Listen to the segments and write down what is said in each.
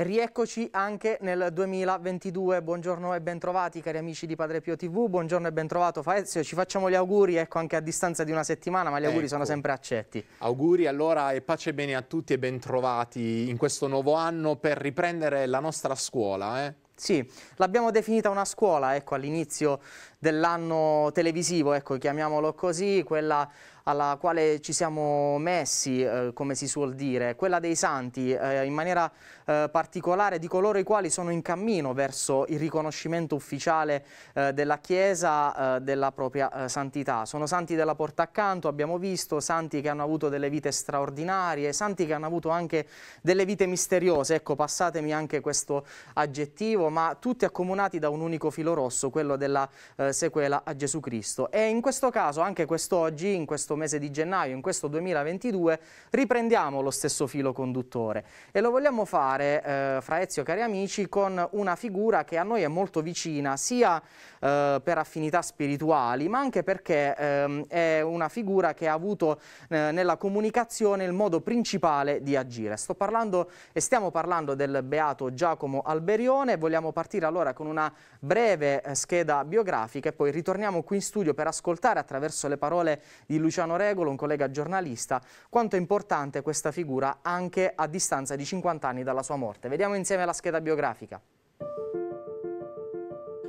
E rieccoci anche nel 2022, buongiorno e bentrovati cari amici di Padre Pio TV, buongiorno e bentrovato Faezio, ci facciamo gli auguri, ecco anche a distanza di una settimana, ma gli auguri ecco. sono sempre accetti. Auguri allora e pace bene a tutti e bentrovati in questo nuovo anno per riprendere la nostra scuola. Eh? Sì, l'abbiamo definita una scuola, ecco, all'inizio dell'anno televisivo, ecco, chiamiamolo così, quella alla quale ci siamo messi, eh, come si suol dire, quella dei santi, eh, in maniera eh, particolare di coloro i quali sono in cammino verso il riconoscimento ufficiale eh, della Chiesa eh, della propria eh, santità. Sono santi della porta accanto, abbiamo visto, santi che hanno avuto delle vite straordinarie, santi che hanno avuto anche delle vite misteriose, ecco passatemi anche questo aggettivo, ma tutti accomunati da un unico filo rosso, quello della sequela a Gesù Cristo. E in questo caso, anche quest'oggi, in questo mese di gennaio, in questo 2022, riprendiamo lo stesso filo conduttore e lo vogliamo fare, eh, fra Ezio cari amici, con una figura che a noi è molto vicina, sia eh, per affinità spirituali, ma anche perché eh, è una figura che ha avuto eh, nella comunicazione il modo principale di agire. Sto parlando e stiamo parlando del beato Giacomo Alberione, vogliamo partire allora con una breve eh, scheda biografica e poi ritorniamo qui in studio per ascoltare attraverso le parole di Luciano Luciano Regolo, un collega giornalista, quanto è importante questa figura anche a distanza di 50 anni dalla sua morte. Vediamo insieme la scheda biografica.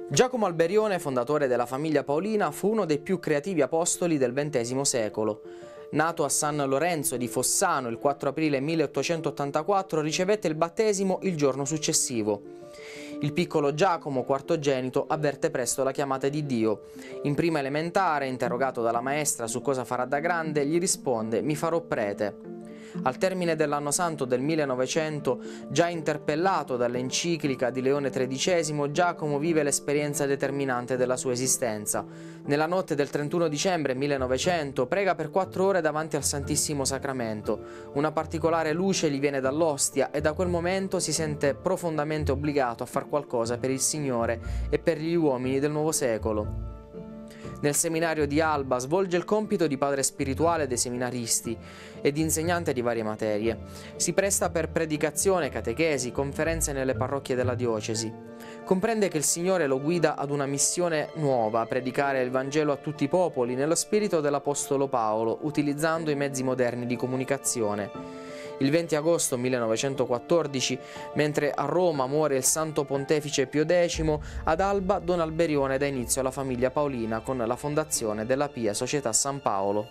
Giacomo Alberione, fondatore della famiglia Paolina, fu uno dei più creativi apostoli del XX secolo. Nato a San Lorenzo di Fossano il 4 aprile 1884, ricevette il battesimo il giorno successivo. Il piccolo Giacomo, quartogenito, avverte presto la chiamata di Dio. In prima elementare, interrogato dalla maestra su cosa farà da grande, gli risponde «Mi farò prete». Al termine dell'anno santo del 1900, già interpellato dall'enciclica di Leone XIII, Giacomo vive l'esperienza determinante della sua esistenza. Nella notte del 31 dicembre 1900 prega per quattro ore davanti al Santissimo Sacramento. Una particolare luce gli viene dall'ostia e da quel momento si sente profondamente obbligato a far qualcosa per il Signore e per gli uomini del nuovo secolo. Nel seminario di Alba svolge il compito di padre spirituale dei seminaristi e di insegnante di varie materie. Si presta per predicazione, catechesi, conferenze nelle parrocchie della diocesi. Comprende che il Signore lo guida ad una missione nuova, predicare il Vangelo a tutti i popoli, nello spirito dell'Apostolo Paolo, utilizzando i mezzi moderni di comunicazione. Il 20 agosto 1914, mentre a Roma muore il santo pontefice Pio X, ad Alba Don Alberione dà inizio alla famiglia Paolina con la fondazione della Pia Società San Paolo.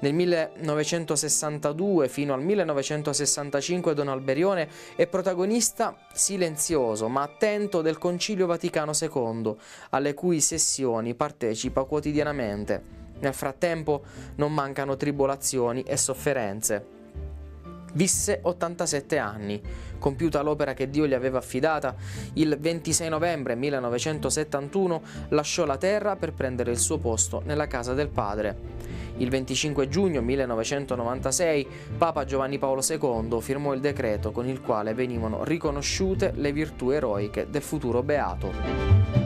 Nel 1962 fino al 1965 Don Alberione è protagonista silenzioso ma attento del Concilio Vaticano II, alle cui sessioni partecipa quotidianamente. Nel frattempo non mancano tribolazioni e sofferenze. Visse 87 anni. Compiuta l'opera che Dio gli aveva affidata, il 26 novembre 1971 lasciò la terra per prendere il suo posto nella casa del padre. Il 25 giugno 1996 Papa Giovanni Paolo II firmò il decreto con il quale venivano riconosciute le virtù eroiche del futuro beato.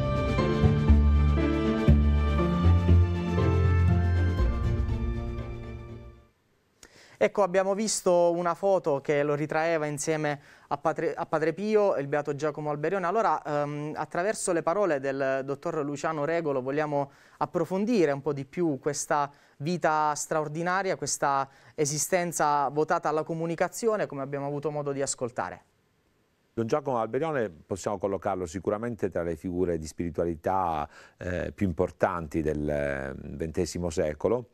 Ecco, abbiamo visto una foto che lo ritraeva insieme a Padre, a Padre Pio, il beato Giacomo Alberione. Allora, ehm, attraverso le parole del dottor Luciano Regolo, vogliamo approfondire un po' di più questa vita straordinaria, questa esistenza votata alla comunicazione, come abbiamo avuto modo di ascoltare. Don Giacomo Alberione possiamo collocarlo sicuramente tra le figure di spiritualità eh, più importanti del XX eh, secolo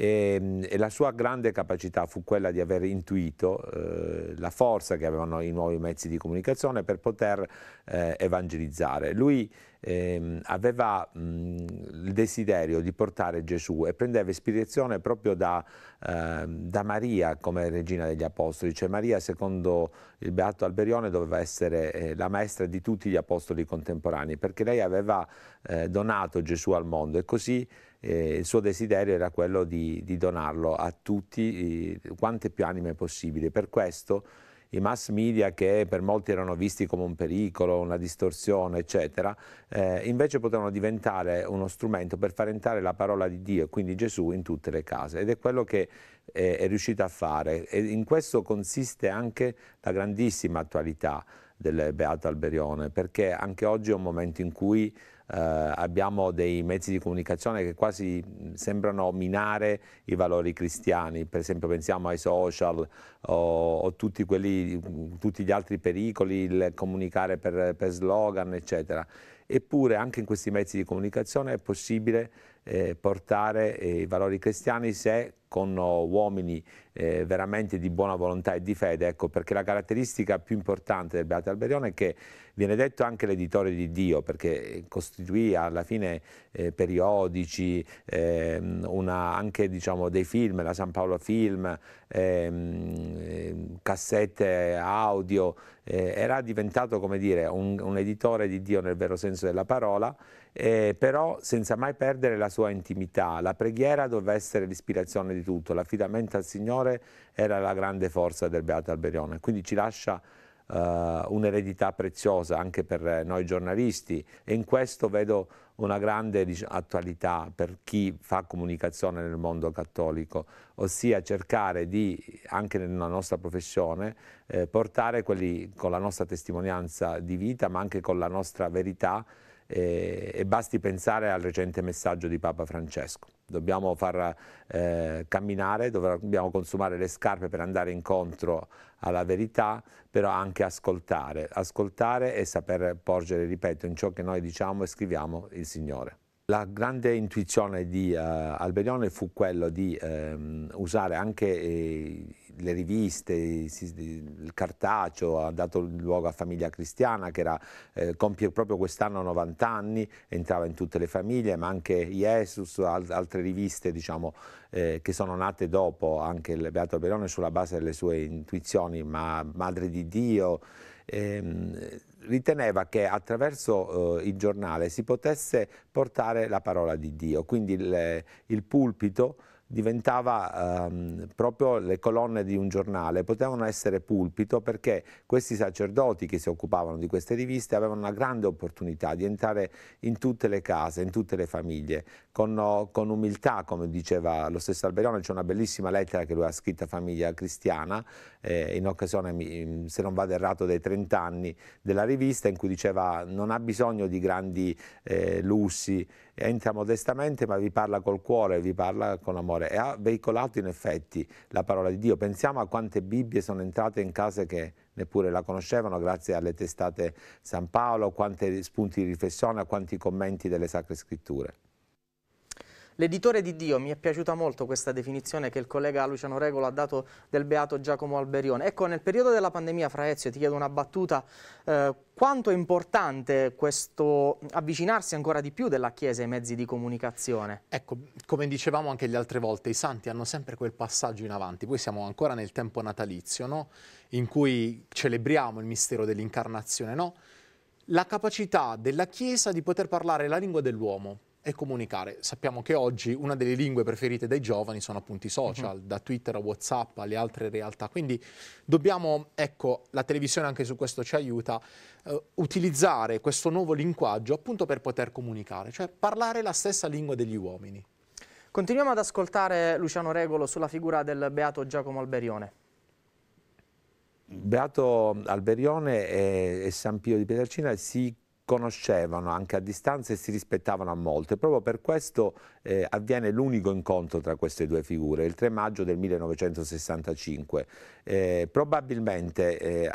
e, e, la sua grande capacità fu quella di aver intuito eh, la forza che avevano i nuovi mezzi di comunicazione per poter eh, evangelizzare. Lui eh, aveva mh, il desiderio di portare Gesù e prendeva ispirazione proprio da, eh, da, Maria come regina degli apostoli, cioè Maria secondo il Beato Alberione doveva essere eh, la maestra di tutti gli apostoli contemporanei perché lei aveva eh, donato Gesù al mondo e così eh, il suo desiderio era quello di, di donarlo a tutti, quante più anime possibili. Per questo i mass media che per molti erano visti come un pericolo, una distorsione, eccetera, eh, invece potevano diventare uno strumento per far entrare la parola di Dio e quindi Gesù in tutte le case ed è quello che è, è riuscito a fare e in questo consiste anche la grandissima attualità del Beato Alberione perché anche oggi è un momento in cui eh, abbiamo dei mezzi di comunicazione che quasi sembrano minare i valori cristiani, per esempio pensiamo ai social o, o tutti, quelli, tutti, gli altri pericoli, il comunicare per, per slogan eccetera. Eppure anche in questi mezzi di comunicazione è possibile eh, portare eh, i valori cristiani se con uomini eh, veramente di buona volontà e di fede, ecco, perché la caratteristica più importante del Beato Alberione è che viene detto anche l'editore di Dio, perché costituì alla fine eh, periodici, eh, una, anche diciamo, dei film, la San Paolo Film, ehm, cassette audio, eh, era diventato come dire, un, un editore di Dio nel vero senso della parola, eh, però senza mai perdere la sua intimità. La preghiera doveva essere l'ispirazione di tutto, l'affidamento al Signore era la grande forza del Beato Alberione, quindi ci lascia uh, un'eredità preziosa anche per noi giornalisti e in questo vedo una grande attualità per chi fa comunicazione nel mondo cattolico, ossia cercare di, anche nella nostra professione, eh, portare quelli con la nostra testimonianza di vita, ma anche con la nostra verità, e, e basti pensare al recente messaggio di Papa Francesco. Dobbiamo far eh, camminare, dobbiamo consumare le scarpe per andare incontro alla verità, però anche ascoltare, ascoltare e saper porgere, ripeto, in ciò che noi diciamo e scriviamo il Signore. La grande intuizione di uh, Alberione fu quello di um, usare anche eh, le riviste, il cartaceo, ha dato luogo a Famiglia Cristiana che era, eh, compie proprio quest'anno 90 anni, entrava in tutte le famiglie, ma anche Jesus, al, altre riviste diciamo, eh, che sono nate dopo, anche il Beato Alberione sulla base delle sue intuizioni, ma Madre di Dio, ehm, riteneva che attraverso eh, il giornale si potesse portare la parola di Dio, quindi il, il pulpito diventava ehm, proprio le colonne di un giornale, potevano essere pulpito perché questi sacerdoti che si occupavano di queste riviste avevano una grande opportunità di entrare in tutte le case, in tutte le famiglie, con, con umiltà, come diceva lo stesso Alberione, c'è una bellissima lettera che lui ha scritto a famiglia cristiana, eh, in occasione, se non vado errato, dei 30 anni della rivista, in cui diceva non ha bisogno di grandi eh, lussi, entra modestamente ma vi parla col cuore, vi parla con amore e ha veicolato in effetti la parola di Dio. Pensiamo a quante Bibbie sono entrate in case che neppure la conoscevano grazie alle testate San Paolo, a quanti spunti di riflessione, a quanti commenti delle Sacre Scritture. L'editore di Dio, mi è piaciuta molto questa definizione che il collega Luciano Regolo ha dato del beato Giacomo Alberione. Ecco, nel periodo della pandemia, Fra Ezio, ti chiedo una battuta, eh, quanto è importante questo avvicinarsi ancora di più della Chiesa ai mezzi di comunicazione? Ecco, come dicevamo anche le altre volte, i santi hanno sempre quel passaggio in avanti, poi siamo ancora nel tempo natalizio, no? in cui celebriamo il mistero dell'incarnazione, no? la capacità della Chiesa di poter parlare la lingua dell'uomo, e comunicare. Sappiamo che oggi una delle lingue preferite dai giovani sono appunto i social, uh mhm. -huh. da Twitter a Whatsapp alle altre realtà. Quindi dobbiamo, ecco, la televisione anche su questo ci aiuta, uh, utilizzare questo nuovo linguaggio appunto per poter comunicare, cioè parlare la stessa lingua degli uomini. Continuiamo ad ascoltare Luciano Regolo sulla figura del beato Giacomo Alberione. Beato Alberione e, e San Pio di Pietrelcina si conoscevano anche a distanza e si rispettavano a molto proprio per questo eh, avviene l'unico incontro tra queste due figure, il 3 maggio del 1965. Eh, probabilmente eh,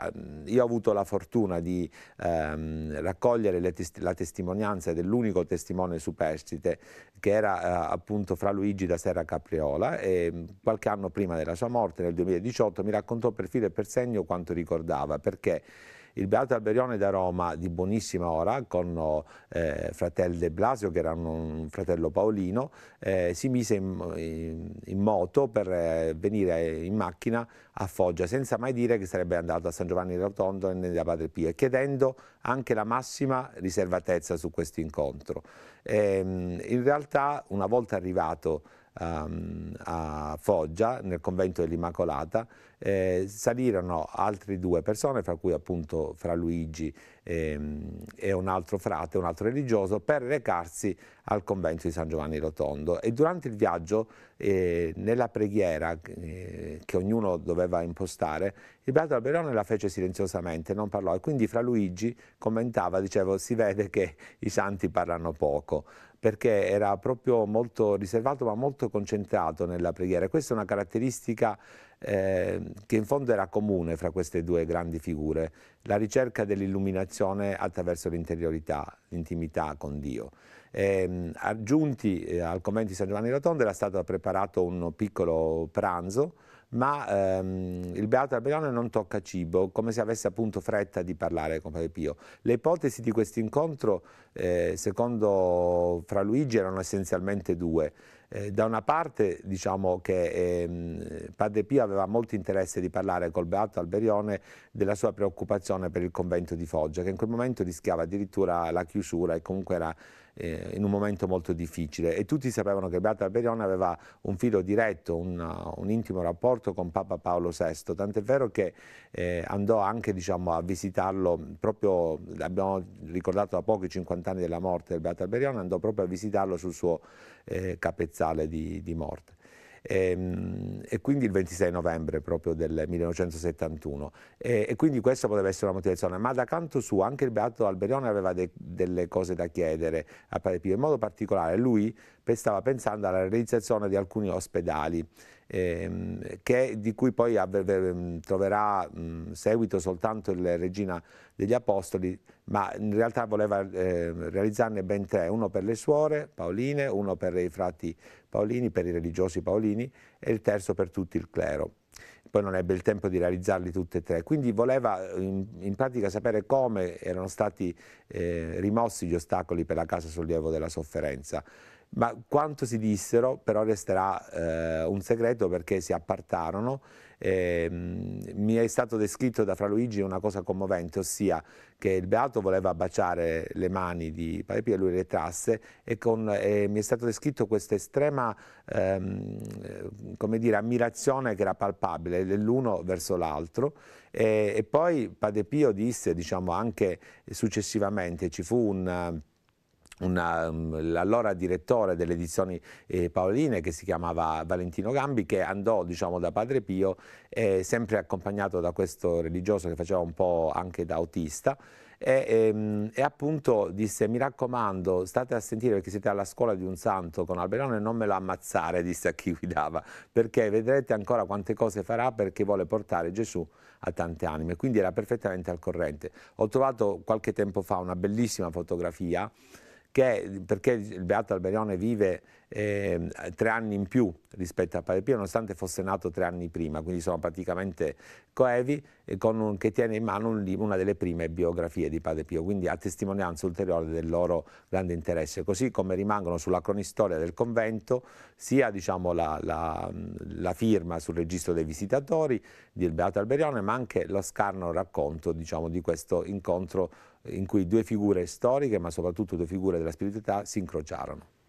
io ho avuto la fortuna di ehm, raccogliere testi la testimonianza dell'unico testimone superstite che era eh, appunto Fra Luigi da Serra Capriola e qualche anno prima della sua morte nel 2018 mi raccontò per filo e per segno quanto ricordava. Perché il Beato Alberione da Roma di buonissima ora con eh, fratello De Blasio che era un fratello Paolino eh, si mise in, in, in moto per eh, venire in macchina a Foggia senza mai dire che sarebbe andato a San Giovanni Rotondo e da Padre Pio chiedendo anche la massima riservatezza su questo incontro. Ehm, in realtà una volta arrivato a Foggia nel convento dell'Immacolata eh, salirono altre due persone, fra cui appunto Fra Luigi ehm, e un altro frate, un altro religioso, per recarsi al convento di San Giovanni Rotondo. E durante il viaggio, eh, nella preghiera eh, che ognuno doveva impostare, il Beato Alberone la fece silenziosamente, non parlò e quindi Fra Luigi commentava, dicevo, si vede che i santi parlano poco perché era proprio molto riservato ma molto concentrato nella preghiera. Questa è una caratteristica eh, che in fondo era comune fra queste due grandi figure, la ricerca dell'illuminazione attraverso l'interiorità, l'intimità con Dio. Eh, aggiunti eh, al convento di San Giovanni Rotondo era stato preparato un piccolo pranzo ma ehm, il Beato Alberione non tocca cibo, come se avesse appunto fretta di parlare con Padre Pio. Le ipotesi di questo incontro, eh, secondo Fra Luigi, erano essenzialmente due. Eh, da una parte diciamo che ehm, Padre Pio aveva molto interesse di parlare col Beato Alberione della sua preoccupazione per il convento di Foggia, che in quel momento rischiava addirittura la chiusura e comunque era eh, in un momento molto difficile e tutti sapevano che Beato Alberione aveva un filo diretto, un, un, intimo rapporto con Papa Paolo VI, tant'è vero che eh, andò anche diciamo, a visitarlo proprio, abbiamo ricordato da poco i 50 anni della morte del Beato Alberione, andò proprio a visitarlo sul suo eh, capezzale di, di morte. E, ehm, e, quindi il 26 novembre proprio del 1971 e, e, quindi questa poteva essere una motivazione. Ma da canto suo anche il Beato Alberione aveva de, delle cose da chiedere a Padre Pio. In modo particolare lui stava pensando alla realizzazione di alcuni ospedali ehm, che, di cui poi troverà mh, seguito soltanto il Regina degli Apostoli, ma in realtà voleva eh, realizzarne ben tre, uno per le suore paoline, uno per i frati paolini, per i religiosi paolini e il terzo per tutto il clero. Poi non ebbe il tempo di realizzarli tutti e tre, quindi voleva in, in pratica sapere come erano stati eh, rimossi gli ostacoli per la casa sollievo della sofferenza ma quanto si dissero però resterà eh, un segreto perché si appartarono. Eh, mi è stato descritto da Fra Luigi una cosa commovente, ossia che il Beato voleva baciare le mani di Padre Pio e lui le trasse e, con, e mi è stato descritto questa estrema ehm, come dire, ammirazione che era palpabile dell'uno verso l'altro e, e, poi Padre Pio disse, diciamo anche successivamente, ci fu un l'allora direttore delle edizioni eh, paoline che si chiamava Valentino Gambi che andò diciamo, da Padre Pio eh, sempre accompagnato da questo religioso che faceva un po' anche da autista e, e, ehm, e, appunto disse mi raccomando state a sentire perché siete alla scuola di un santo con Alberone non me lo ammazzare disse a chi guidava perché vedrete ancora quante cose farà perché vuole portare Gesù a tante anime quindi era perfettamente al corrente. Ho trovato qualche tempo fa una bellissima fotografia che, perché il Beato Alberione vive eh, tre anni in più rispetto a Padre Pio, nonostante fosse nato tre anni prima, quindi sono praticamente coevi, e un, che tiene in mano un, una delle prime biografie di Padre Pio, quindi a testimonianza ulteriore del loro grande interesse, così come rimangono sulla cronistoria del convento sia diciamo, la, la, la, firma sul registro dei visitatori del Beato Alberione, ma anche lo scarno racconto diciamo, di questo incontro in cui due figure storiche, ma soprattutto due figure della spiritualità si incrociarono.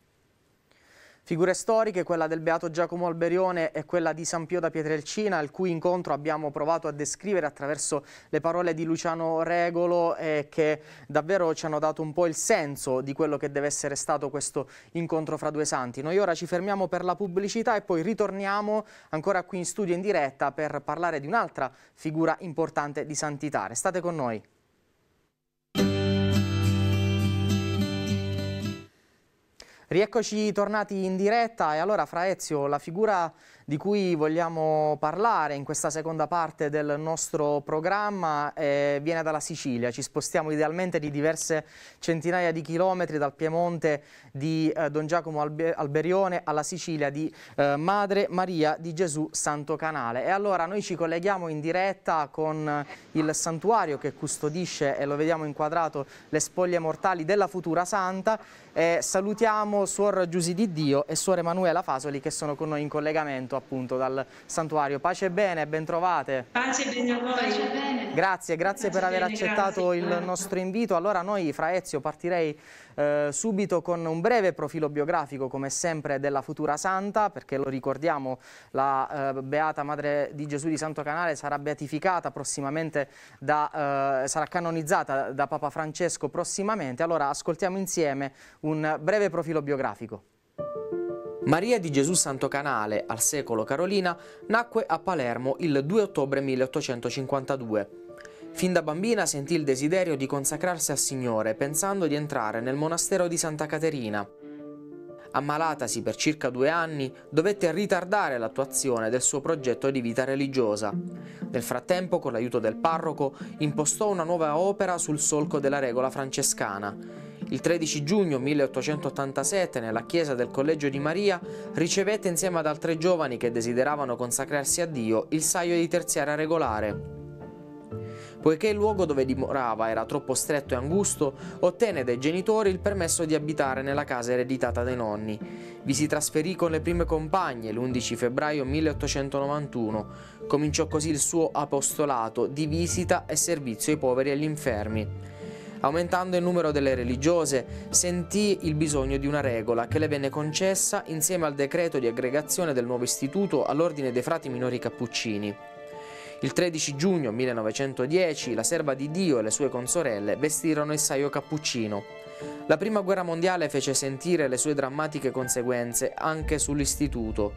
Figure storiche, quella del Beato Giacomo Alberione e quella di San Pio da Pietrelcina, il cui incontro abbiamo provato a descrivere attraverso le parole di Luciano Regolo e che davvero ci hanno dato un po' il senso di quello che deve essere stato questo incontro fra due santi. Noi ora ci fermiamo per la pubblicità e poi ritorniamo ancora qui in studio in diretta per parlare di un'altra figura importante di santità. Restate con noi. Rieccoci tornati in diretta e allora Fra Ezio, la figura di cui vogliamo parlare in questa seconda parte del nostro programma eh, viene dalla Sicilia. Ci spostiamo idealmente di diverse centinaia di chilometri dal Piemonte di eh, Don Giacomo Albe Alberione alla Sicilia di eh, Madre Maria di Gesù Santo Canale. E allora noi ci colleghiamo in diretta con il santuario che custodisce, e lo vediamo inquadrato, le spoglie mortali della futura santa salutiamo Suor Giusy di Dio e Suor Emanuela Fasoli che sono con noi in collegamento. Collegamento appunto dal santuario. Pace e bene, ben trovate. Pace e bene a voi. Pace bene. Grazie, grazie Pace per aver bene, accettato grazie. il nostro invito. Allora noi, Fra Ezio, partirei eh, subito con un breve profilo biografico, come sempre, della futura santa, perché lo ricordiamo, la eh, Beata Madre di Gesù di Santo Canale sarà beatificata prossimamente, da, eh, sarà canonizzata da Papa Francesco prossimamente. Allora ascoltiamo insieme un breve profilo biografico. Maria di Gesù Santo Canale, al secolo Carolina, nacque a Palermo il 2 ottobre 1852. Fin da bambina sentì il desiderio di consacrarsi al Signore pensando di entrare nel monastero di Santa Caterina. Ammalatasi per circa due anni, dovette ritardare l'attuazione del suo progetto di vita religiosa. Nel frattempo, con l'aiuto del parroco, impostò una nuova opera sul solco della regola francescana. Il 13 giugno 1887, nella chiesa del Collegio di Maria, ricevette insieme ad altre giovani che desideravano consacrarsi a Dio il saio di terziaria regolare. Poiché il luogo dove dimorava era troppo stretto e angusto, ottenne dai genitori il permesso di abitare nella casa ereditata dai nonni. Vi si trasferì con le prime compagne l'11 febbraio 1891. Cominciò così il suo apostolato di visita e servizio ai poveri e agli infermi. Aumentando il numero delle religiose, sentì il bisogno di una regola che le venne concessa insieme al decreto di aggregazione del nuovo istituto all'ordine dei frati minori cappuccini. Il 13 giugno 1910 la serva di Dio e le sue consorelle vestirono il saio cappuccino. La prima guerra mondiale fece sentire le sue drammatiche conseguenze anche sull'istituto.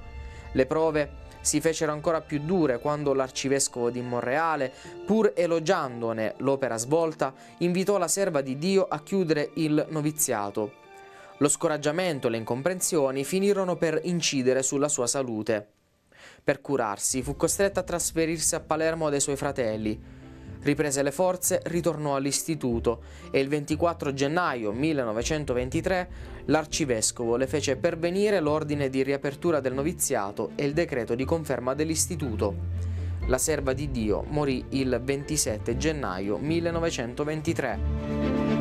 Le prove si fecero ancora più dure quando l'arcivescovo di Monreale, pur elogiandone l'opera svolta, invitò la serva di Dio a chiudere il noviziato. Lo scoraggiamento e le incomprensioni finirono per incidere sulla sua salute. Per curarsi fu costretto a trasferirsi a Palermo dai suoi fratelli. Riprese le forze, ritornò all'istituto e il 24 gennaio 1923 l'arcivescovo le fece pervenire l'ordine di riapertura del noviziato e il decreto di conferma dell'istituto. La serva di Dio morì il 27 gennaio 1923.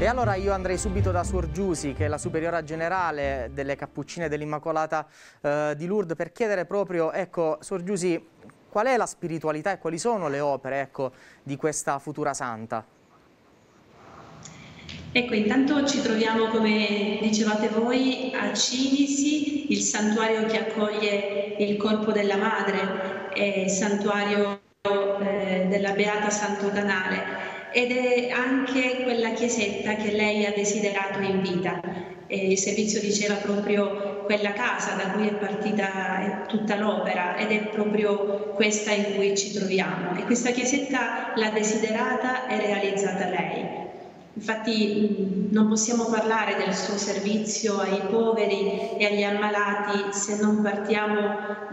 E allora io andrei subito da Suor Giusi, che è la superiora generale delle Cappuccine dell'Immacolata eh, di Lourdes, per chiedere proprio, ecco, Suor Giusi, qual è la spiritualità e quali sono le opere ecco, di questa futura santa? Ecco, intanto ci troviamo, come dicevate voi, a Cinisi, il santuario che accoglie il corpo della madre, è il santuario eh, della Beata Santo Canale ed è anche quella chiesetta che lei ha desiderato in vita. E il servizio diceva proprio quella casa da cui è partita tutta l'opera ed è proprio questa in cui ci troviamo. E questa chiesetta l'ha desiderata e realizzata lei. Infatti non possiamo parlare del suo servizio ai poveri e agli ammalati se non partiamo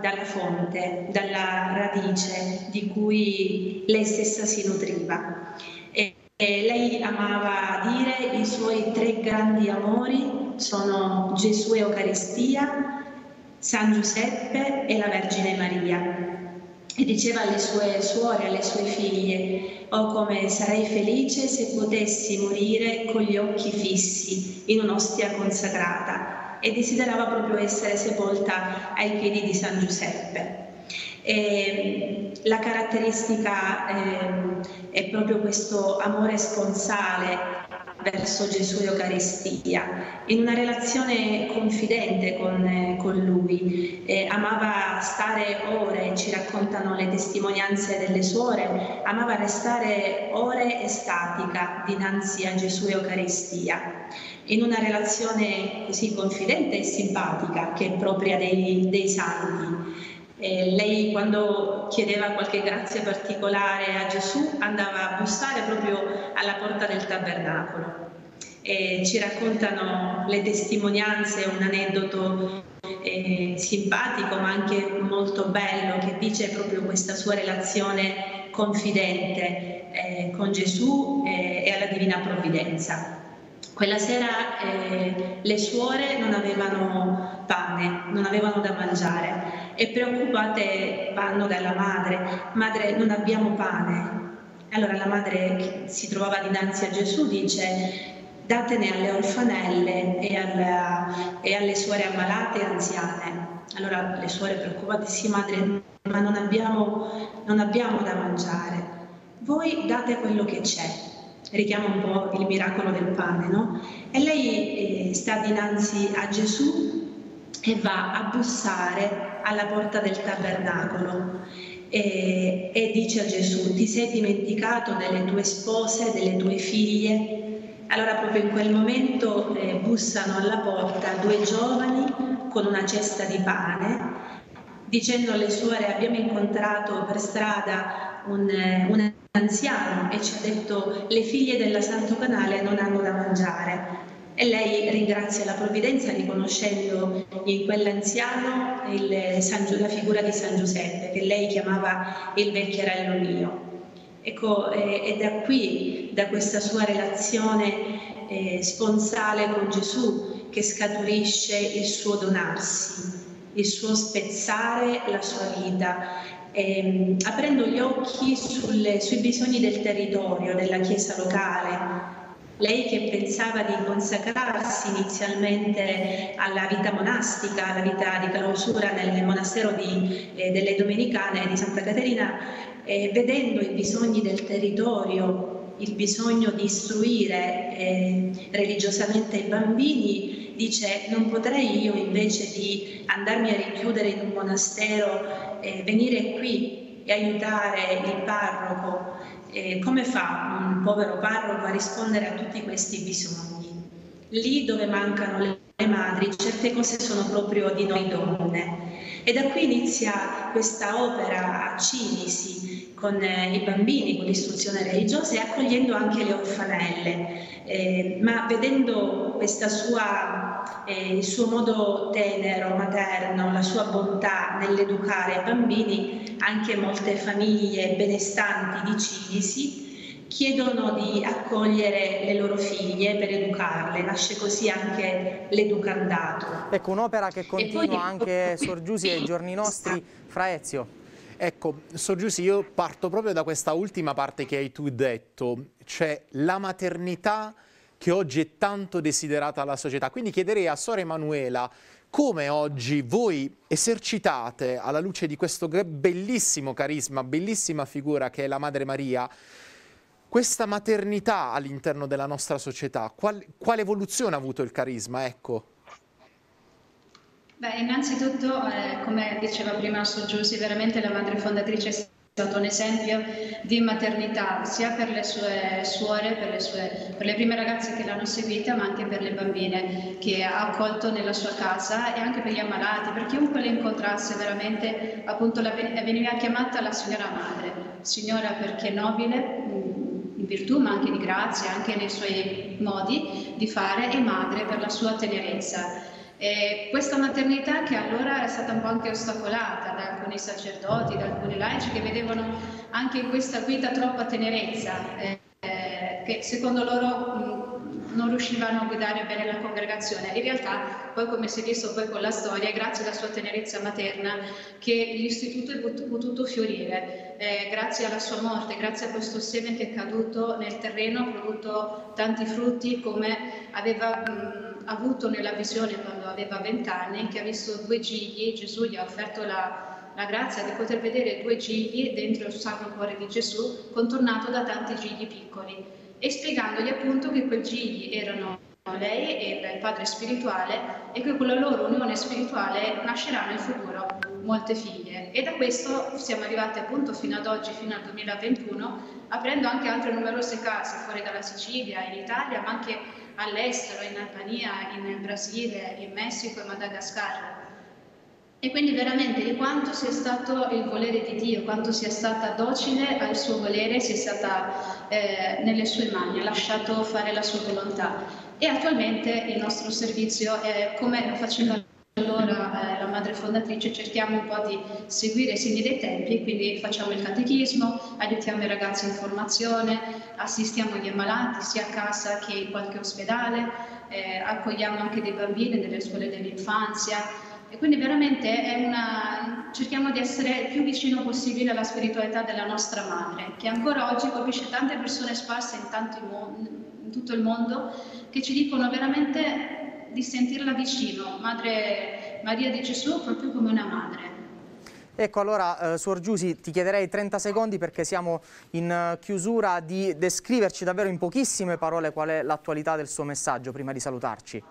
dalla fonte, dalla radice di cui lei stessa si nutriva. E lei amava dire i suoi tre grandi amori sono Gesù e Eucaristia, San Giuseppe e la Vergine Maria. E diceva alle sue suore, alle sue figlie, oh come sarei felice se potessi morire con gli occhi fissi in un'ostia consacrata e desiderava proprio essere sepolta ai piedi di San Giuseppe. E la caratteristica eh, è proprio questo amore sponsale verso Gesù e Eucaristia, in una relazione confidente con, con Lui. Eh, amava stare ore, ci raccontano le testimonianze delle suore, amava restare ore estatica dinanzi a Gesù e Eucaristia, in una relazione così confidente e simpatica che è propria dei, dei santi. Eh, lei quando chiedeva qualche grazia particolare a Gesù andava a bussare proprio alla porta del tabernacolo. E ci raccontano le testimonianze, un aneddoto eh, simpatico ma anche molto bello che dice proprio questa sua relazione confidente eh, con Gesù eh, e alla Divina Provvidenza. Quella sera eh, le suore non avevano pane, non avevano da mangiare e preoccupate vanno dalla madre, madre non abbiamo pane. Allora la madre che si trovava dinanzi a Gesù dice datene alle orfanelle e, alla, e alle suore ammalate e anziane. Allora le suore preoccupate, sì madre, ma non abbiamo, non abbiamo da mangiare. Voi date quello che c'è. Richiama un po' il miracolo del pane, no? E lei eh, sta dinanzi a Gesù e va a bussare alla porta del tabernacolo e, e dice a Gesù, ti sei dimenticato delle tue spose, delle tue figlie? Allora proprio in quel momento eh, bussano alla porta due giovani con una cesta di pane, dicendo alle suore abbiamo incontrato per strada un, eh, un anziano e ci ha detto le figlie della Santo Canale non hanno da mangiare. E lei ringrazia la provvidenza riconoscendo in quell'anziano la figura di San Giuseppe, che lei chiamava il vecchierello mio. Ecco, eh, è da qui, da questa sua relazione eh, sponsale con Gesù, che scaturisce il suo donarsi, il suo spezzare la sua vita, ehm, aprendo gli occhi sulle, sui bisogni del territorio, della chiesa locale. Lei che pensava di consacrarsi inizialmente alla vita monastica, alla vita di clausura nel monastero di, eh, delle Domenicane di Santa Caterina, eh, vedendo i bisogni del territorio, il bisogno di istruire eh, religiosamente i bambini, dice non potrei io invece di andarmi a richiudere in un monastero, eh, venire qui e aiutare il parroco. Eh, come fa un povero parroco a rispondere a tutti questi bisogni? Lì dove mancano le madri, certe cose sono proprio di noi donne. E da qui inizia questa opera a Cinisi con eh, i bambini, con l'istruzione religiosa e accogliendo anche le orfanelle, eh, ma vedendo sua, eh, il suo modo tenero, materno, la sua bontà nell'educare i bambini, anche molte famiglie benestanti di Cinisi chiedono di accogliere le loro figlie per educarle, nasce così anche l'educandato. Ecco, un'opera che continua poi... anche Sor Giussi ai giorni nostri, Fra Ezio. Ecco, Sor Giussi, io parto proprio da questa ultima parte che hai tu detto, cioè la maternità che oggi è tanto desiderata dalla società. Quindi chiederei a Sor Emanuela come oggi voi esercitate, alla luce di questo bellissimo carisma, bellissima figura che è la Madre Maria, questa maternità all'interno della nostra società, qual, quale evoluzione ha avuto il carisma? Ecco. Beh, innanzitutto, eh, come diceva prima Sor Giussi, veramente la madre fondatrice stato un esempio di maternità sia per le sue suore, per le, sue, per le prime ragazze che l'hanno seguita, ma anche per le bambine che ha accolto nella sua casa e anche per gli ammalati, per chiunque le incontrasse veramente, appunto la, veniva chiamata la signora madre, signora perché nobile, in virtù ma anche di grazia, anche nei suoi modi di fare, e madre per la sua tenerezza. E questa maternità che allora è stata un po' anche ostacolata da alcuni sacerdoti, da alcuni laici che vedevano anche in questa guida troppa tenerezza, eh, che secondo loro non riuscivano a guidare bene la congregazione. In realtà, poi come si è visto poi con la storia, è grazie alla sua tenerezza materna che l'istituto è potuto fiorire, eh, grazie alla sua morte, grazie a questo seme che è caduto nel terreno, ha prodotto tanti frutti come aveva... Mh, avuto nella visione quando aveva vent'anni, che ha visto due gigli, Gesù gli ha offerto la, la grazia di poter vedere due gigli dentro il Sacro Cuore di Gesù, contornato da tanti gigli piccoli, e spiegandogli appunto che quei gigli erano lei e il padre spirituale e che con la loro unione spirituale nasceranno in futuro molte figlie. E da questo siamo arrivati appunto fino ad oggi, fino al 2021, aprendo anche altre numerose case fuori dalla Sicilia, in Italia, ma anche all'estero, in Albania, in Brasile, in Messico e Madagascar. E quindi veramente di quanto sia stato il volere di Dio, quanto sia stata docile al suo volere, sia stata eh, nelle sue mani, ha lasciato fare la sua volontà. E attualmente il nostro servizio è come facendo allora eh, la madre fondatrice cerchiamo un po' di seguire i segni dei tempi, quindi facciamo il catechismo, aiutiamo i ragazzi in formazione, assistiamo gli ammalati sia a casa che in qualche ospedale, eh, accogliamo anche dei bambini nelle scuole dell'infanzia. E quindi veramente una, cerchiamo di essere il più vicino possibile alla spiritualità della nostra madre, che ancora oggi colpisce tante persone sparse in, in tutto il mondo, che ci dicono veramente di sentirla vicino, Madre Maria di Gesù, proprio come una madre. Ecco, allora, eh, Suor Giusi, ti chiederei 30 secondi perché siamo in uh, chiusura di descriverci davvero in pochissime parole qual è l'attualità del suo messaggio prima di salutarci.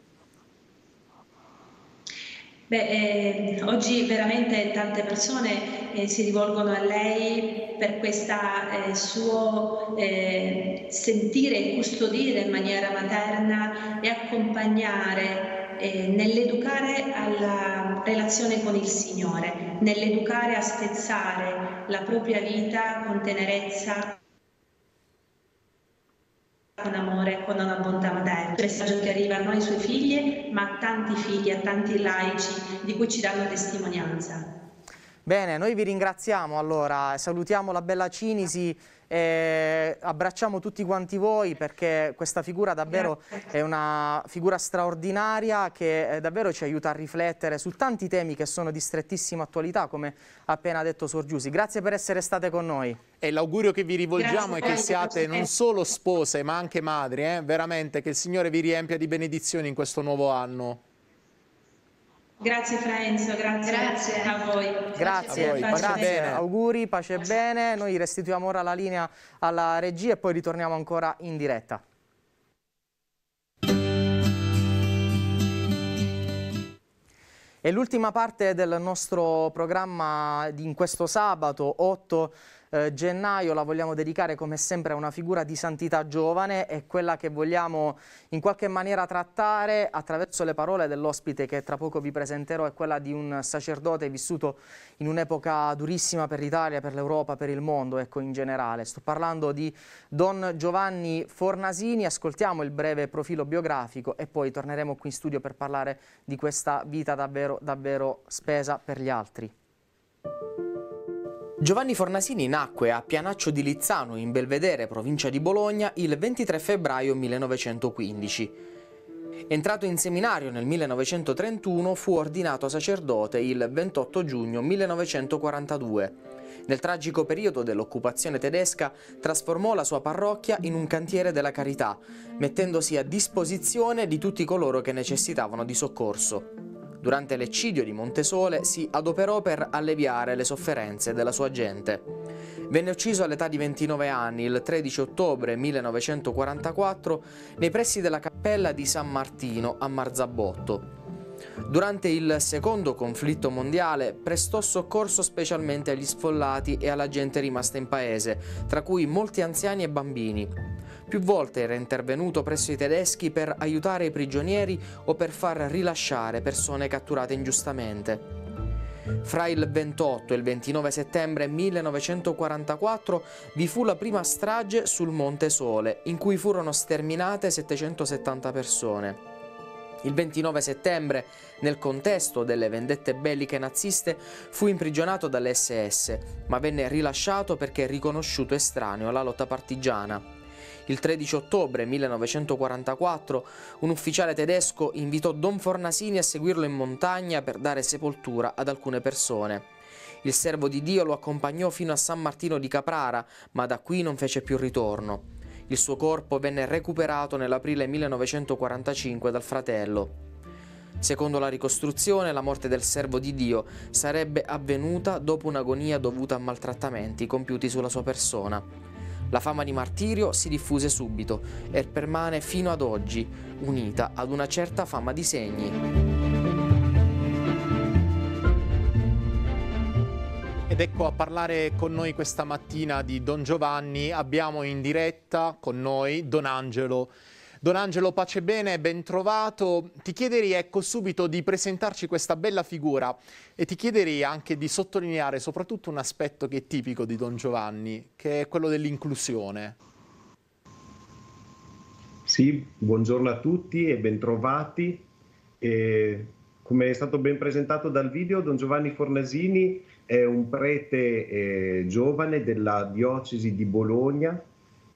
Beh, eh, oggi veramente tante persone eh, si rivolgono a lei per questo eh, suo eh, sentire e custodire in maniera materna e accompagnare eh, nell'educare alla relazione con il Signore, nell'educare a spezzare la propria vita con tenerezza con amore, con una bontà materna. Il messaggio che arriva a noi suoi figli, ma a tanti figli, a tanti laici di cui ci danno testimonianza. Bene, noi vi ringraziamo allora, salutiamo la bella Cinisi e abbracciamo tutti quanti voi perché questa figura davvero è una figura straordinaria che eh, davvero ci aiuta a riflettere su tanti temi che sono di strettissima attualità come ha appena detto Sor Giusi. Grazie per essere state con noi. E l'augurio che vi rivolgiamo Grazie. è che siate non solo spose ma anche madri, eh? veramente che il Signore vi riempia di benedizioni in questo nuovo anno. Grazie Fraenzo, grazie, grazie, a voi. Grazie, a voi. Pace, pace bene. Auguri, pace pace. bene. Noi restituiamo ora la linea alla regia e poi ritorniamo ancora in diretta. E l'ultima parte del nostro programma di in questo sabato 8 eh, gennaio la vogliamo dedicare come sempre a una figura di santità giovane e quella che vogliamo in qualche maniera trattare attraverso le parole dell'ospite che tra poco vi presenterò è quella di un sacerdote vissuto in un'epoca durissima per l'Italia, per l'Europa, per il mondo, ecco in generale. Sto parlando di Don Giovanni Fornasini, ascoltiamo il breve profilo biografico e poi torneremo qui in studio per parlare di questa vita davvero, davvero spesa per gli altri. Giovanni Fornasini nacque a Pianaccio di Lizzano, in Belvedere, provincia di Bologna, il 23 febbraio 1915. Entrato in seminario nel 1931, fu ordinato sacerdote il 28 giugno 1942. Nel tragico periodo dell'occupazione tedesca trasformò la sua parrocchia in un cantiere della carità, mettendosi a disposizione di tutti coloro che necessitavano di soccorso. Durante l'eccidio di Montesole si adoperò per alleviare le sofferenze della sua gente. Venne ucciso all'età di 29 anni il 13 ottobre 1944 nei pressi della cappella di San Martino a Marzabotto. Durante il secondo conflitto mondiale prestò soccorso specialmente agli sfollati e alla gente rimasta in paese, tra cui molti anziani e bambini. Più volte era intervenuto presso i tedeschi per aiutare i prigionieri o per far rilasciare persone catturate ingiustamente. Fra il 28 e il 29 settembre 1944 vi fu la prima strage sul Monte Sole, in cui furono sterminate 770 persone. Il 29 settembre, nel contesto delle vendette belliche naziste, fu imprigionato dalle SS, ma venne rilasciato perché riconosciuto estraneo alla lotta partigiana. Il 13 ottobre 1944 un ufficiale tedesco invitò Don Fornasini a seguirlo in montagna per dare sepoltura ad alcune persone. Il servo di Dio lo accompagnò fino a San Martino di Caprara, ma da qui non fece più ritorno. Il suo corpo venne recuperato nell'aprile 1945 dal fratello. Secondo la ricostruzione, la morte del servo di Dio sarebbe avvenuta dopo un'agonia dovuta a maltrattamenti compiuti sulla sua persona. La fama di martirio si diffuse subito e permane fino ad oggi, unita ad una certa fama di segni. Ed ecco a parlare con noi questa mattina di Don Giovanni abbiamo in diretta con noi Don Angelo Don Angelo Pace Bene, ben trovato. Ti chiederei ecco subito di presentarci questa bella figura e ti chiederei anche di sottolineare soprattutto un aspetto che è tipico di Don Giovanni, che è quello dell'inclusione. Sì, buongiorno a tutti e bentrovati. E come è stato ben presentato dal video, Don Giovanni Fornasini è un prete eh, giovane della diocesi di Bologna,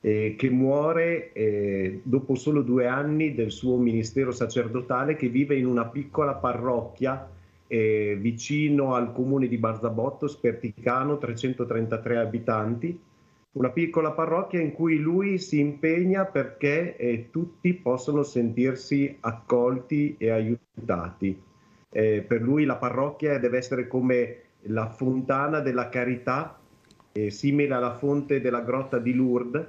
eh, che muore eh, dopo solo due anni del suo ministero sacerdotale, che vive in una piccola parrocchia eh, vicino al comune di Barzabotto, Sperticano, 333 abitanti, una piccola parrocchia in cui lui si impegna perché eh, tutti possono sentirsi accolti e aiutati. Eh, per lui la parrocchia deve essere come la fontana della carità, eh, simile alla fonte della grotta di Lourdes,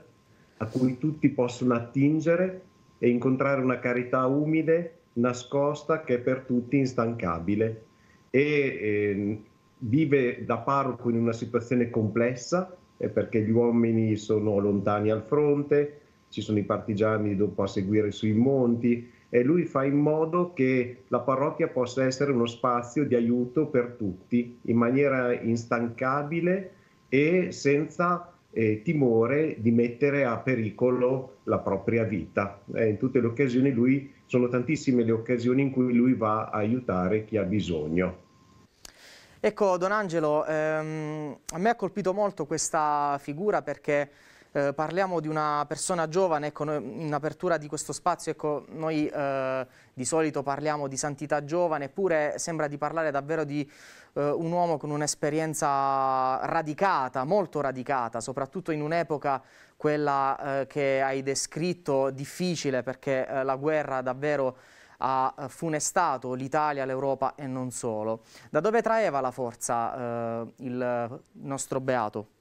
a cui tutti possono attingere e incontrare una carità umile, nascosta, che è per tutti instancabile. E eh, vive da parroco in una situazione complessa, eh, perché gli uomini sono lontani al fronte, ci sono i partigiani dopo a seguire sui monti, e lui fa in modo che la parrocchia possa essere uno spazio di aiuto per tutti in maniera instancabile e senza eh, timore di mettere a pericolo la propria vita. Eh, in tutte le occasioni lui, sono tantissime le occasioni in cui lui va a aiutare chi ha bisogno. Ecco, Don Angelo, ehm, a me ha colpito molto questa figura perché eh, parliamo di una persona giovane, ecco, noi, in apertura di questo spazio ecco, noi eh, di solito parliamo di santità giovane, eppure sembra di parlare davvero di eh, un uomo con un'esperienza radicata, molto radicata, soprattutto in un'epoca quella eh, che hai descritto difficile perché eh, la guerra davvero ha funestato l'Italia, l'Europa e non solo. Da dove traeva la forza eh, il nostro Beato?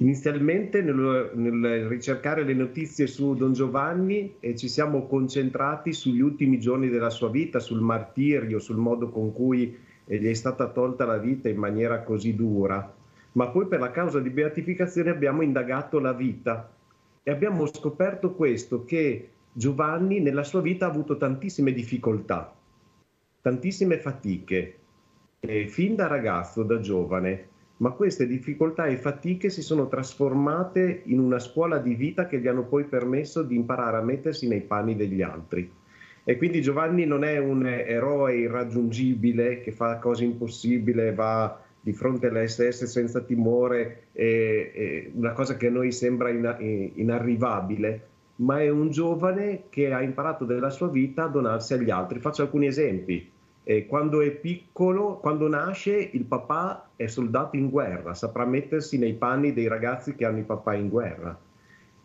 Inizialmente nel, nel, ricercare le notizie su Don Giovanni eh, ci siamo concentrati sugli ultimi giorni della sua vita, sul martirio, sul modo con cui eh, gli è stata tolta la vita in maniera così dura. Ma poi per la causa di beatificazione abbiamo indagato la vita e abbiamo scoperto questo, che Giovanni nella sua vita ha avuto tantissime difficoltà, tantissime fatiche, eh, fin da ragazzo, da giovane ma queste difficoltà e fatiche si sono trasformate in una scuola di vita che gli hanno poi permesso di imparare a mettersi nei panni degli altri. E quindi Giovanni non è un eroe irraggiungibile che fa cose impossibili, va di fronte alle SS senza timore, è una cosa che a noi sembra inarrivabile, ma è un giovane che ha imparato della sua vita a donarsi agli altri. Faccio alcuni esempi. Eh, quando è piccolo, quando nasce, il papà è soldato in guerra, saprà mettersi nei panni dei ragazzi che hanno i papà in guerra.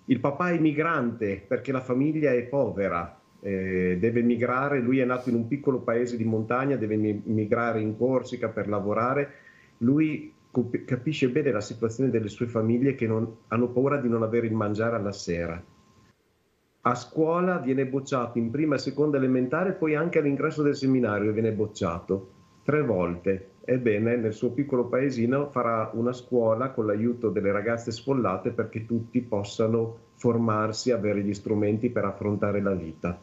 Il papà è migrante perché la famiglia è povera, eh, deve migrare, lui è nato in un piccolo paese di montagna, deve migrare in Corsica per lavorare. Lui capisce bene la situazione delle sue famiglie che non, hanno paura di non avere il mangiare alla sera a scuola viene bocciato in prima e seconda elementare, poi anche all'ingresso del seminario viene bocciato tre volte. Ebbene, nel suo piccolo paesino farà una scuola con l'aiuto delle ragazze sfollate perché tutti possano formarsi, avere gli strumenti per affrontare la vita.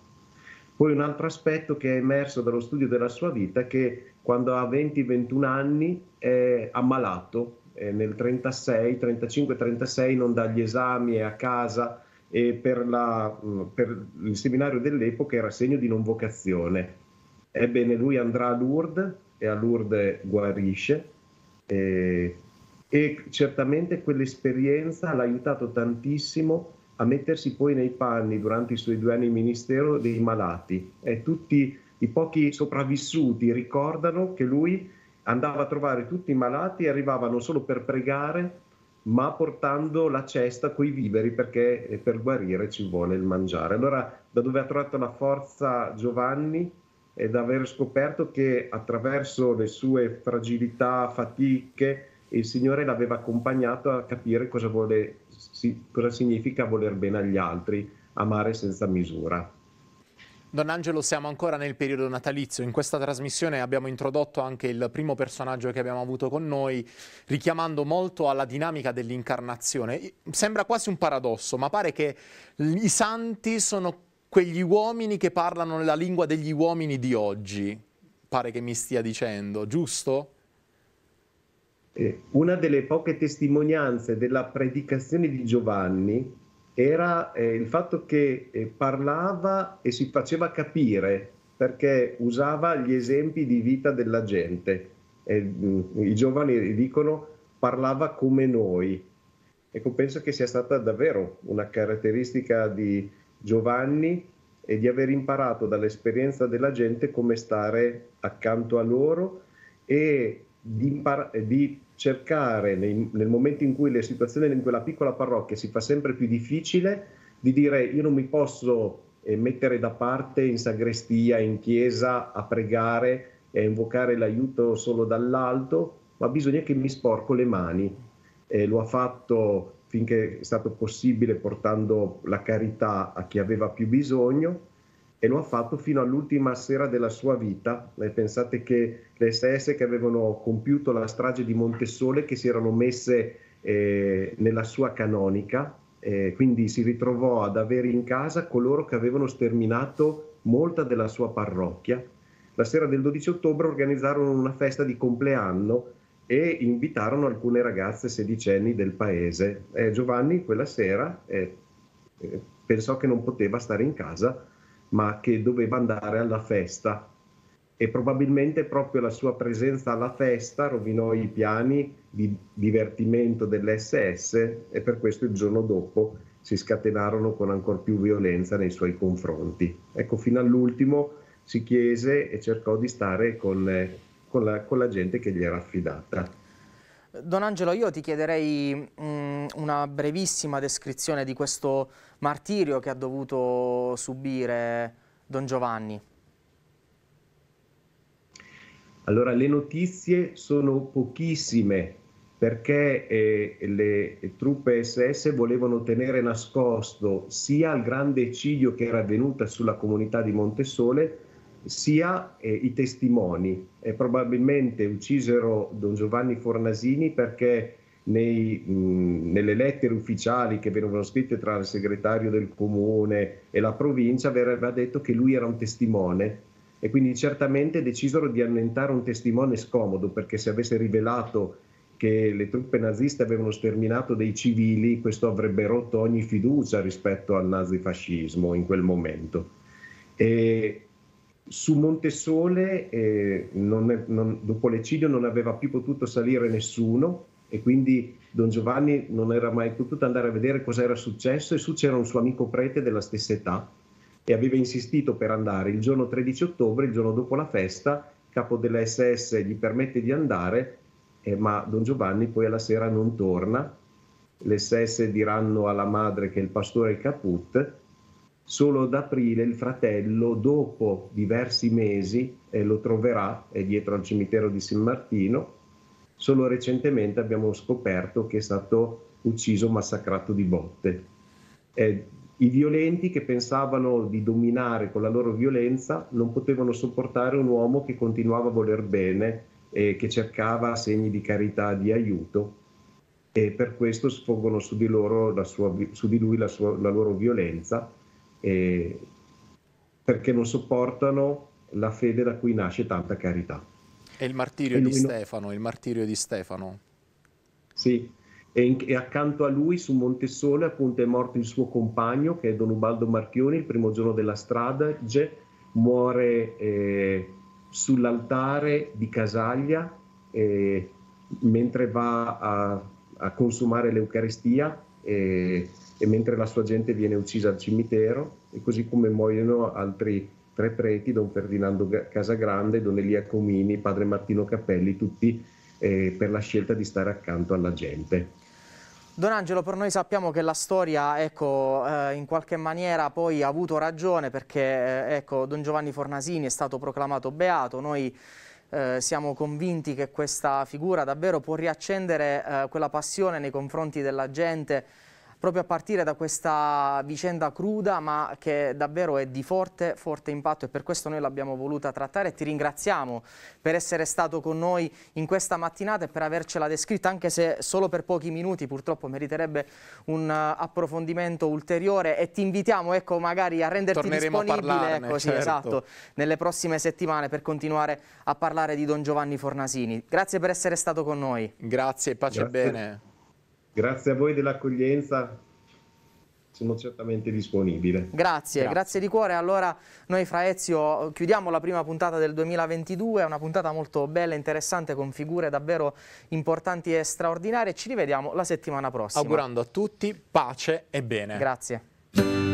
Poi un altro aspetto che è emerso dallo studio della sua vita è che quando ha 20-21 anni è ammalato, eh, nel 36, 35-36 non dà gli esami, è a casa, e per, la, mm, per il seminario dell'epoca era segno di non vocazione. Ebbene, lui andrà a Lourdes e a Lourdes guarisce e, e certamente quell'esperienza l'ha aiutato tantissimo a mettersi poi nei panni durante i suoi due anni in ministero dei malati e tutti i pochi sopravvissuti ricordano che lui andava a trovare tutti i malati e arrivava non solo per pregare ma portando la cesta con i viveri perché eh, per guarire ci vuole il mangiare. Allora, da dove ha trovato la forza Giovanni è da aver scoperto che attraverso le sue fragilità, fatiche, il Signore l'aveva accompagnato a capire cosa, vuole, cosa significa voler bene agli altri, amare senza misura. Don Angelo, siamo ancora nel periodo natalizio. In questa trasmissione abbiamo introdotto anche il primo personaggio che abbiamo avuto con noi, richiamando molto alla dinamica dell'incarnazione. Sembra quasi un paradosso, ma pare che i santi sono quegli uomini che parlano la lingua degli uomini di oggi. Pare che mi stia dicendo, giusto? Eh, una delle poche testimonianze della predicazione di Giovanni era eh, il fatto che eh, parlava e si faceva capire perché usava gli esempi di vita della gente. Eh, I giovani dicono parlava come noi. Ecco, penso che sia stata davvero una caratteristica di Giovanni e di aver imparato dall'esperienza della gente come stare accanto a loro e di, impar- di cercare nei, nel momento in cui le situazioni in quella piccola parrocchia si fa sempre più difficile, di dire io non mi posso eh, mettere da parte in sagrestia, in chiesa a pregare e a invocare l'aiuto solo dall'alto, ma bisogna che mi sporco le mani. Eh, lo ha fatto finché è stato possibile portando la carità a chi aveva più bisogno e lo ha fatto fino all'ultima sera della sua vita. Pensate che le SS che avevano compiuto la strage di Montesole, che si erano messe eh, nella sua canonica, eh, quindi si ritrovò ad avere in casa coloro che avevano sterminato molta della sua parrocchia. La sera del 12 ottobre organizzarono una festa di compleanno e invitarono alcune ragazze sedicenni del paese. Eh, Giovanni quella sera eh, eh, pensò che non poteva stare in casa ma che doveva andare alla festa e probabilmente proprio la sua presenza alla festa rovinò i piani di divertimento dell'SS e per questo il giorno dopo si scatenarono con ancor più violenza nei suoi confronti. Ecco, fino all'ultimo si chiese e cercò di stare con, eh, con, la, con la gente che gli era affidata. Don Angelo, io ti chiederei mh, mm, una brevissima descrizione di questo martirio che ha dovuto subire Don Giovanni. Allora, le notizie sono pochissime perché eh, le truppe SS volevano tenere nascosto sia il grande eccidio che era avvenuto sulla comunità di Montesole, sia eh, i testimoni. E probabilmente uccisero Don Giovanni Fornasini perché nei, mh, nelle lettere ufficiali che venivano scritte tra il segretario del comune e la provincia aveva detto che lui era un testimone e quindi certamente decisero di annentare un testimone scomodo perché se avesse rivelato che le truppe naziste avevano sterminato dei civili, questo avrebbe rotto ogni fiducia rispetto al nazifascismo in quel momento. E su Montesole, eh, non, non, dopo l'eccidio, non aveva più potuto salire nessuno e quindi Don Giovanni non era mai potuto andare a vedere cosa era successo e su c'era un suo amico prete della stessa età e aveva insistito per andare. Il giorno 13 ottobre, il giorno dopo la festa, il capo della SS gli permette di andare, eh, ma Don Giovanni poi alla sera non torna. Le SS diranno alla madre che il pastore è caput Solo ad aprile il fratello, dopo diversi mesi, eh, lo troverà, è dietro al cimitero di San Martino. Solo recentemente abbiamo scoperto che è stato ucciso, massacrato di botte. Eh, I violenti che pensavano di dominare con la loro violenza non potevano sopportare un uomo che continuava a voler bene e che cercava segni di carità, di aiuto e per questo sfoggono su di, sua, su di lui la, sua, la loro violenza eh, perché non sopportano la fede da cui nasce tanta carità. È il martirio di Stefano, non... il martirio di Stefano. Sì, e, in, e, accanto a lui su Montesole appunto è morto il suo compagno che è Don Ubaldo Marchioni, il primo giorno della strada, muore eh, sull'altare di Casaglia eh, mentre va a, a consumare l'Eucaristia. Eh, e mentre la sua gente viene uccisa al cimitero e così come muoiono altri tre preti, Don Ferdinando Casagrande, Don Elia Comini, Padre Martino Cappelli, tutti eh, per la scelta di stare accanto alla gente. Don Angelo, per noi sappiamo che la storia ecco, eh, in qualche maniera poi ha avuto ragione perché eh, ecco, Don Giovanni Fornasini è stato proclamato beato, noi eh, siamo convinti che questa figura davvero può riaccendere eh, quella passione nei confronti della gente proprio a partire da questa vicenda cruda ma che davvero è di forte, forte impatto e per questo noi l'abbiamo voluta trattare e ti ringraziamo per essere stato con noi in questa mattinata e per avercela descritta anche se solo per pochi minuti purtroppo meriterebbe un uh, approfondimento ulteriore e ti invitiamo ecco magari a renderti Torneremo disponibile a parlarne, ecco, sì, certo. esatto, nelle prossime settimane per continuare a parlare di Don Giovanni Fornasini. Grazie per essere stato con noi. Grazie, pace Grazie. e bene. Grazie a voi dell'accoglienza, sono certamente disponibile. Grazie, grazie, grazie, di cuore. Allora noi fra Ezio chiudiamo la prima puntata del 2022, è una puntata molto bella, interessante, con figure davvero importanti e straordinarie. Ci rivediamo la settimana prossima. Augurando a tutti pace e bene. Grazie.